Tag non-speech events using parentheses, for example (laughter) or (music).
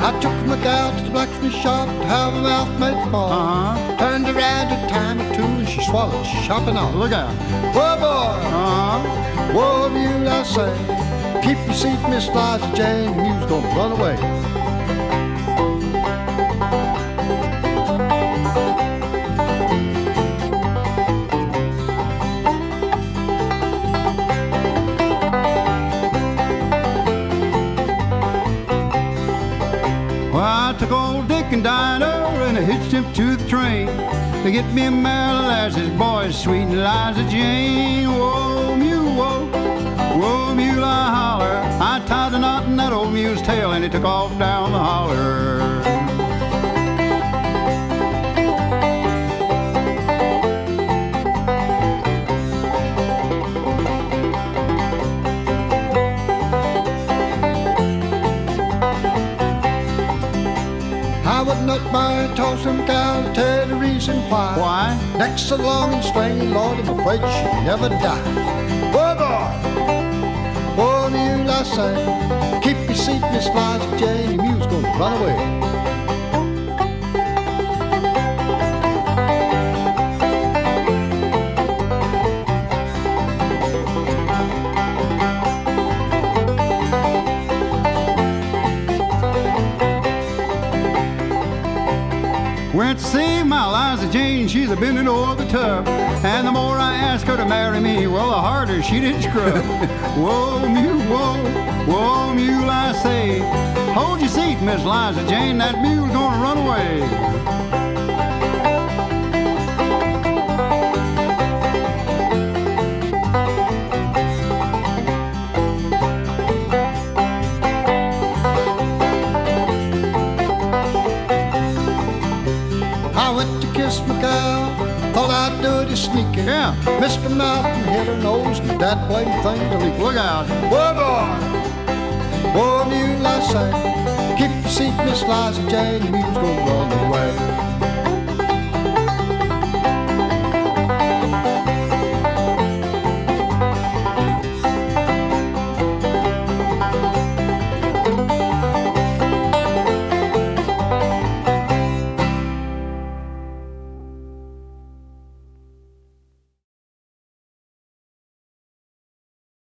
I took my gal to the blacksmith shop to have her mouth made for. Uh-huh. Turned around a time or two and she swallowed shopping off. Look out. Whoa, boy. Uh-huh. Whoa, mule, I say. Keep your seat, Miss Liza Jane. The mule's gonna run away. Took old Dick and Dinah and I hitched him to the train to get me a Lasses boy, sweet Eliza Jane. Whoa, mule, whoa, whoa, mule, I holler. I tied a knot in that old mule's tail and he took off down the holler. I would not buy a tossing to tell the reason why. Why? Next so long and stringy, Lord, I'm afraid she'll never die. Whoa, boy! Whoa, mule, I say. Keep your seat, Miss Liza Jane. The mule's gonna run away. Went to see my Liza Jane, she's a bending over the tub. And the more I ask her to marry me, well, the harder she did scrub. (laughs) whoa, mule, whoa, whoa, mule, I say. Hold your seat, Miss Liza Jane, that mule's gonna run away. I went to kiss my gal, thought I'd do it sneaking. Yeah. Mr. Mountain hit her nose, and that blame thing to leak. Look out. Whoa, boy! Whoa, mule, I say. Keep your seat, Miss Liza Jane, the mule's gonna run away.